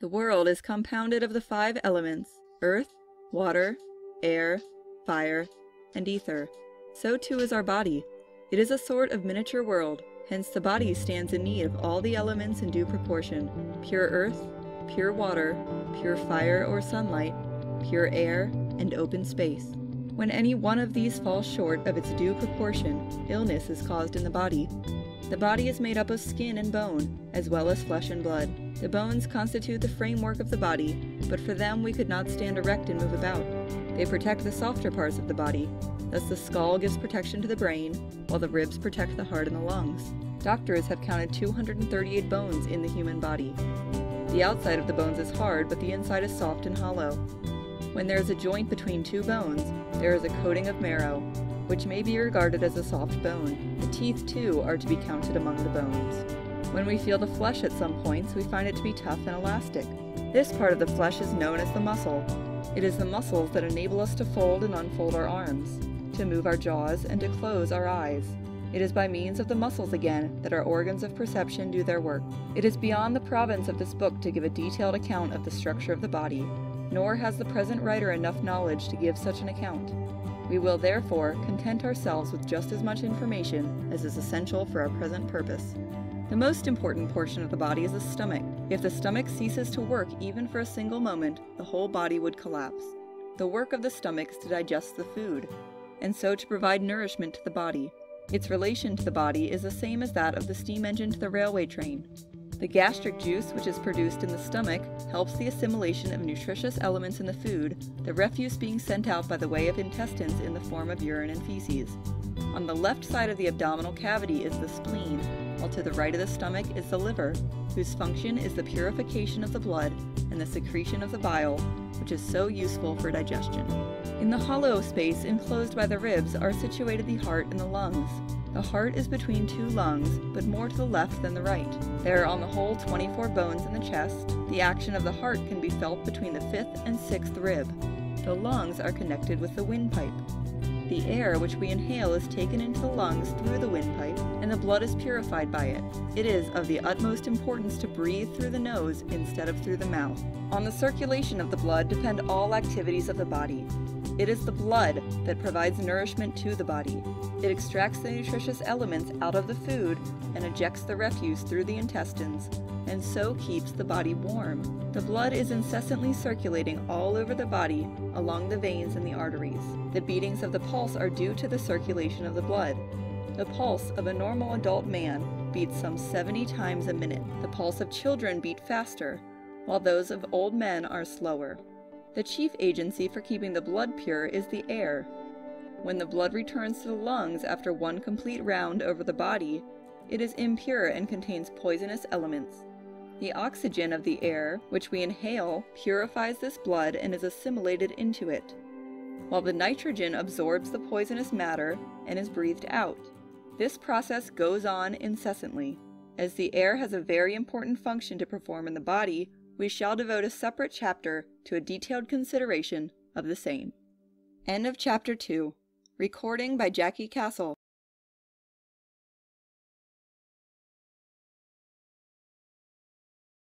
The world is compounded of the five elements earth, water, air, fire, and ether. So too is our body. It is a sort of miniature world, hence the body stands in need of all the elements in due proportion pure earth, pure water, pure fire or sunlight, pure air, and open space. When any one of these falls short of its due proportion, illness is caused in the body. The body is made up of skin and bone, as well as flesh and blood. The bones constitute the framework of the body, but for them we could not stand erect and move about. They protect the softer parts of the body. Thus, the skull gives protection to the brain, while the ribs protect the heart and the lungs. Doctors have counted 238 bones in the human body. The outside of the bones is hard, but the inside is soft and hollow. When there is a joint between two bones, there is a coating of marrow, which may be regarded as a soft bone. The teeth, too, are to be counted among the bones. When we feel the flesh at some points, we find it to be tough and elastic. This part of the flesh is known as the muscle. It is the muscles that enable us to fold and unfold our arms, to move our jaws, and to close our eyes. It is by means of the muscles again that our organs of perception do their work. It is beyond the province of this book to give a detailed account of the structure of the body, nor has the present writer enough knowledge to give such an account. We will therefore content ourselves with just as much information as is essential for our present purpose. The most important portion of the body is the stomach. If the stomach ceases to work even for a single moment, the whole body would collapse. The work of the stomach is to digest the food, and so to provide nourishment to the body. Its relation to the body is the same as that of the steam engine to the railway train. The gastric juice, which is produced in the stomach, helps the assimilation of nutritious elements in the food, the refuse being sent out by the way of intestines in the form of urine and feces. On the left side of the abdominal cavity is the spleen, while to the right of the stomach is the liver, whose function is the purification of the blood and the secretion of the bile, which is so useful for digestion. In the hollow space enclosed by the ribs are situated the heart and the lungs. The heart is between two lungs, but more to the left than the right. There are on the whole 24 bones in the chest. The action of the heart can be felt between the fifth and sixth rib. The lungs are connected with the windpipe. The air which we inhale is taken into the lungs through the windpipe, and the blood is purified by it. It is of the utmost importance to breathe through the nose instead of through the mouth. On the circulation of the blood depend all activities of the body. It is the blood that provides nourishment to the body. It extracts the nutritious elements out of the food and ejects the refuse through the intestines, and so keeps the body warm. The blood is incessantly circulating all over the body along the veins and the arteries. The beatings of the pulse are due to the circulation of the blood. The pulse of a normal adult man beats some 70 times a minute. The pulse of children beat faster, while those of old men are slower. The chief agency for keeping the blood pure is the air. When the blood returns to the lungs after one complete round over the body, it is impure and contains poisonous elements. The oxygen of the air, which we inhale, purifies this blood and is assimilated into it, while the nitrogen absorbs the poisonous matter and is breathed out. This process goes on incessantly. As the air has a very important function to perform in the body, we shall devote a separate chapter to a detailed consideration of the same. End of chapter 2. Recording by Jackie Castle.